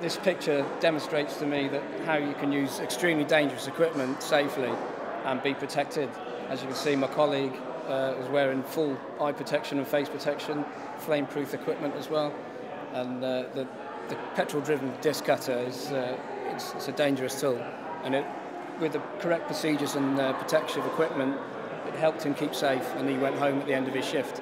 this picture demonstrates to me that how you can use extremely dangerous equipment safely and be protected. As you can see, my colleague uh, is wearing full eye protection and face protection, flame-proof equipment as well. And uh, the, the petrol-driven disc cutter is uh, it's, it's, a dangerous tool. And it, with the correct procedures and uh, protection of equipment, it helped him keep safe and he went home at the end of his shift.